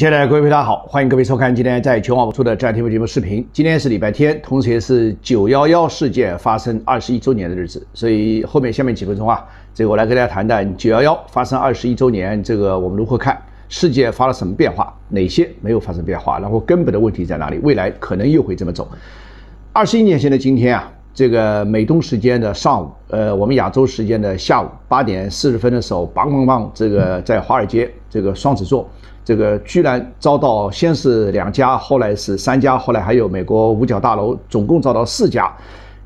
亲爱的各位朋友大家好，欢迎各位收看今天在全网播出的《战天目节目视频。今天是礼拜天，同时也是九幺幺事件发生二十一周年的日子，所以后面下面几分钟啊，这个我来跟大家谈谈九幺幺发生二十一周年，这个我们如何看世界发了什么变化，哪些没有发生变化，然后根本的问题在哪里，未来可能又会这么走。二十一年前的今天啊。这个美东时间的上午，呃，我们亚洲时间的下午八点四十分的时候，梆梆梆，这个在华尔街，这个双子座，这个居然遭到先是两家，后来是三家，后来还有美国五角大楼，总共遭到四家，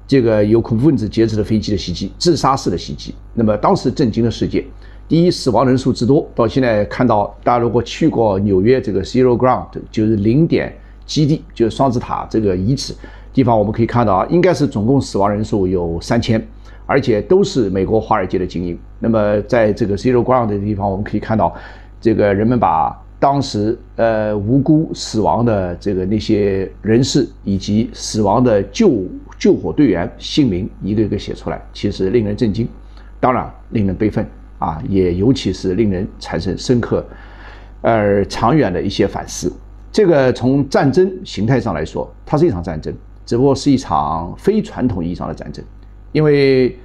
这个由恐怖分子劫持的飞机的袭击，自杀式的袭击。那么当时震惊了世界，第一死亡人数之多，到现在看到大家如果去过纽约这个 Zero Ground，就是零点基地，就是双子塔这个遗址。地方我们可以看到啊，应该是总共死亡人数有三千，而且都是美国华尔街的精英。那么在这个 Zero Ground 的地方，我们可以看到，这个人们把当时呃无辜死亡的这个那些人士以及死亡的救救火队员姓名一个一个写出来，其实令人震惊，当然令人悲愤啊，也尤其是令人产生深刻而长远的一些反思。这个从战争形态上来说，它是一场战争。只不过是一场非传统意义上的战争，因为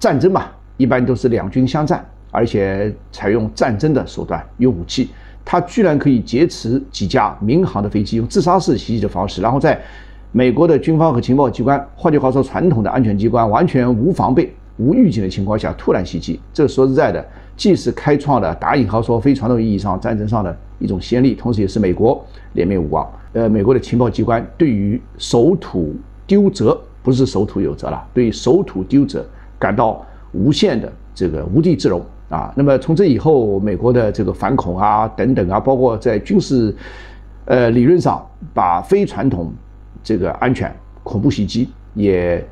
战争嘛，一般都是两军相战，而且采用战争的手段，用武器。他居然可以劫持几架民航的飞机，用自杀式袭击的方式，然后在美国的军方和情报机关，换句话说，传统的安全机关完全无防备、无预警的情况下突然袭击。这说实在的，既是开创了打引号说非传统意义上战争上的一种先例，同时也是美国脸面无光。呃，美国的情报机关对于守土丢责，不是守土有责了，对守土丢责感到无限的这个无地自容啊。那么从这以后，美国的这个反恐啊等等啊，包括在军事呃理论上，把非传统这个安全恐怖袭击也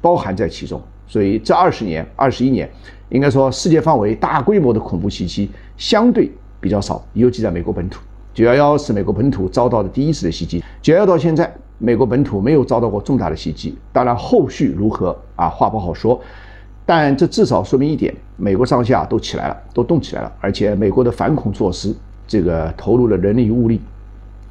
包含在其中。所以这二十年、二十一年，应该说世界范围大规模的恐怖袭击相对比较少，尤其在美国本土。九幺幺是美国本土遭到的第一次的袭击。九幺幺到现在，美国本土没有遭到过重大的袭击。当然，后续如何啊，话不好说。但这至少说明一点：美国上下都起来了，都动起来了。而且，美国的反恐措施，这个投入了人力物力，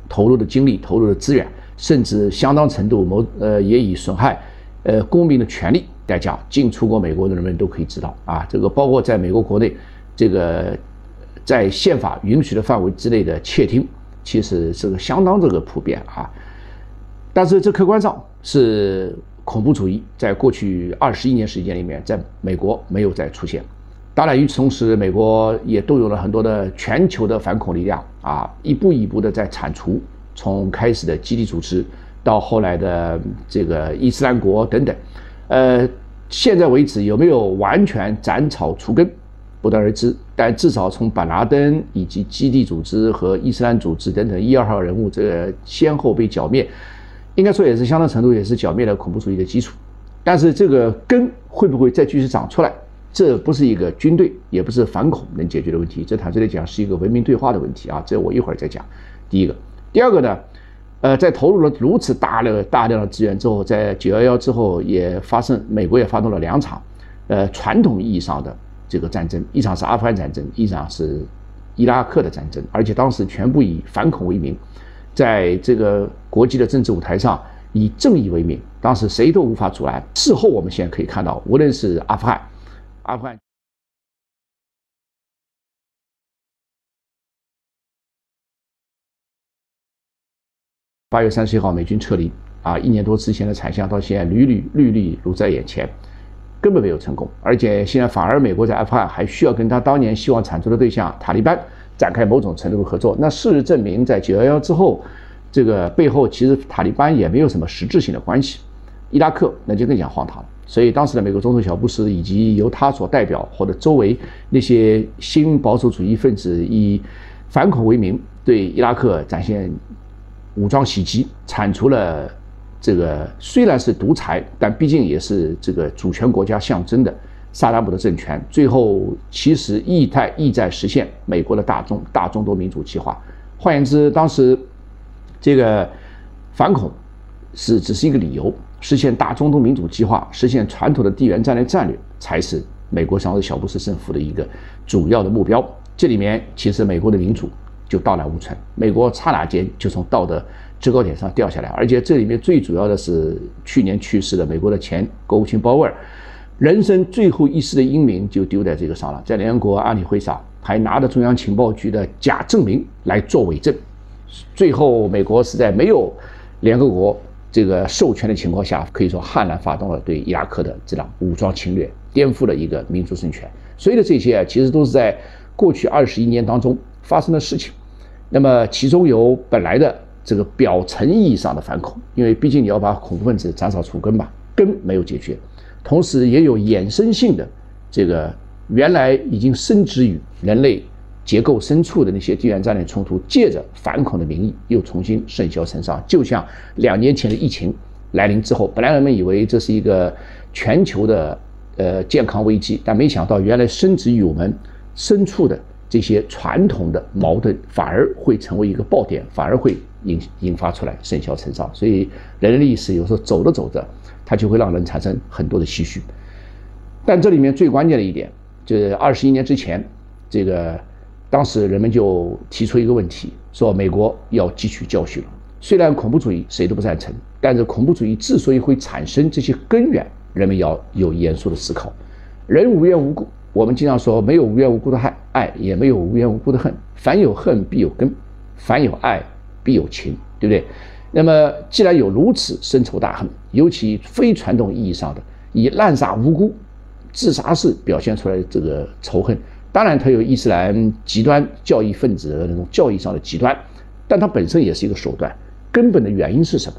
投入的精力，投入的资源，甚至相当程度某呃也以损害呃公民的权利代价。进出过美国的人们都可以知道啊，这个包括在美国国内，这个。在宪法允许的范围之内的窃听，其实是个相当这个普遍啊。但是这客观上是恐怖主义在过去二十一年时间里面，在美国没有再出现。当然，与此同时，美国也动用了很多的全球的反恐力量啊，一步一步的在铲除，从开始的基地组织到后来的这个伊斯兰国等等。呃，现在为止有没有完全斩草除根？不得而知，但至少从本拉登以及基地组织和伊斯兰组织等等一二号人物这个先后被剿灭，应该说也是相当程度也是剿灭了恐怖主义的基础。但是这个根会不会再继续长出来？这不是一个军队，也不是反恐能解决的问题。这坦率来讲是一个文明对话的问题啊！这我一会儿再讲。第一个，第二个呢？呃，在投入了如此大量大量的资源之后，在九幺幺之后也发生，美国也发动了两场，呃，传统意义上的。这个战争，一场是阿富汗战争，一场是伊拉克的战争，而且当时全部以反恐为名，在这个国际的政治舞台上以正义为名，当时谁都无法阻拦。事后我们现在可以看到，无论是阿富汗，阿富汗八月三十一号美军撤离啊，一年多之前的惨象到现在屡屡屡屡如在眼前。根本没有成功，而且现在反而美国在阿富汗还需要跟他当年希望铲除的对象塔利班展开某种程度的合作。那事实证明，在九幺幺之后，这个背后其实塔利班也没有什么实质性的关系。伊拉克那就更加荒唐了。所以当时的美国总统小布什以及由他所代表或者周围那些新保守主义分子以反恐为名对伊拉克展现武装袭击，铲除了。这个虽然是独裁，但毕竟也是这个主权国家象征的萨达姆的政权。最后其实意态意在实现美国的大中大中多民主计划。换言之，当时这个反恐是只是一个理由，实现大中东民主计划，实现传统的地缘战略战略，才是美国当时小布什政府的一个主要的目标。这里面其实美国的民主就荡然无存，美国刹那间就从道德制高点上掉下来，而且这里面最主要的是去年去世的美国的前国务卿鲍威尔，人生最后一丝的英名就丢在这个上了，在联合国安理会上还拿着中央情报局的假证明来作伪证，最后美国是在没有联合国这个授权的情况下，可以说悍然发动了对伊拉克的这场武装侵略，颠覆了一个民族政权。所有的这些啊，其实都是在过去二十一年当中发生的事情。那么其中有本来的这个表层意义上的反恐，因为毕竟你要把恐怖分子斩草除根嘛，根没有解决；同时也有衍生性的这个原来已经深植于人类结构深处的那些地缘战略冲突，借着反恐的名义又重新甚嚣尘上。就像两年前的疫情来临之后，本来人们以为这是一个全球的呃健康危机，但没想到原来深植于我们深处的。这些传统的矛盾反而会成为一个爆点，反而会引引发出来甚嚣尘上。所以人类历史有时候走着走着，它就会让人产生很多的唏嘘。但这里面最关键的一点，就是二十一年之前，这个当时人们就提出一个问题，说美国要汲取教训了。虽然恐怖主义谁都不赞成，但是恐怖主义之所以会产生这些根源，人们要有严肃的思考。人无缘无故。我们经常说，没有无缘无故的爱，爱也没有无缘无故的恨。凡有恨必有根，凡有爱必有情，对不对？那么，既然有如此深仇大恨，尤其非传统意义上的以滥杀无辜、自杀式表现出来的这个仇恨，当然它有伊斯兰极端教义分子的那种教义上的极端，但它本身也是一个手段。根本的原因是什么？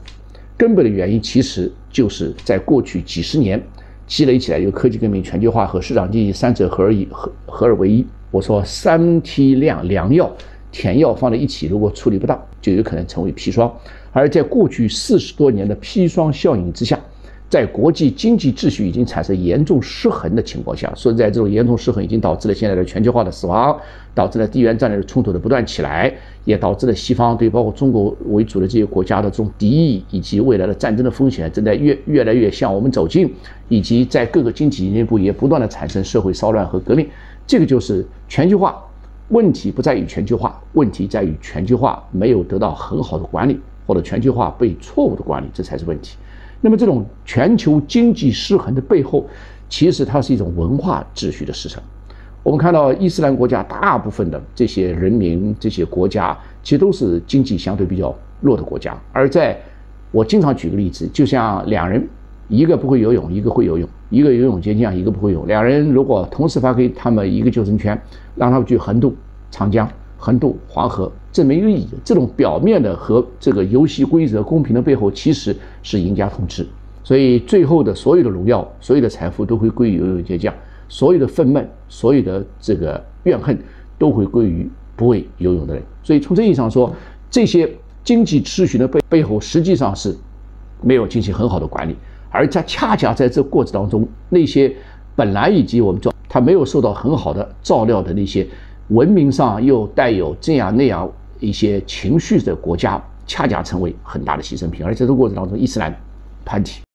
根本的原因其实就是在过去几十年。积累起来，由科技革命、全球化和市场经济三者合而一合合而为一。我说三梯量良药、甜药放在一起，如果处理不当，就有可能成为砒霜。而在过去四十多年的砒霜效应之下。在国际经济秩序已经产生严重失衡的情况下，说在这种严重失衡已经导致了现在的全球化的死亡，导致了地缘战略的冲突的不断起来，也导致了西方对包括中国为主的这些国家的这种敌意，以及未来的战争的风险正在越越来越向我们走近，以及在各个经济内部也不断的产生社会骚乱和革命。这个就是全球化问题不在于全球化，问题在于全球化没有得到很好的管理，或者全球化被错误的管理，这才是问题。那么，这种全球经济失衡的背后，其实它是一种文化秩序的失衡。我们看到伊斯兰国家大部分的这些人民、这些国家，其实都是经济相对比较弱的国家。而在我经常举个例子，就像两人，一个不会游泳，一个会游泳；一个游泳健将，一个不会游。两人如果同时发给他们一个救生圈，让他们去横渡长江。横渡黄河，这没有意义。这种表面的和这个游戏规则公平的背后，其实是赢家通吃。所以最后的所有的荣耀、所有的财富都会归于游泳健将，所有的愤懑、所有的这个怨恨都会归于不会游泳的人。所以从这意义上说，这些经济秩序的背背后，实际上是没有进行很好的管理，而在恰恰在这过程当中，那些本来以及我们说他没有受到很好的照料的那些。文明上又带有这样那样一些情绪的国家，恰恰成为很大的牺牲品，而在这个过程当中，伊斯兰团体。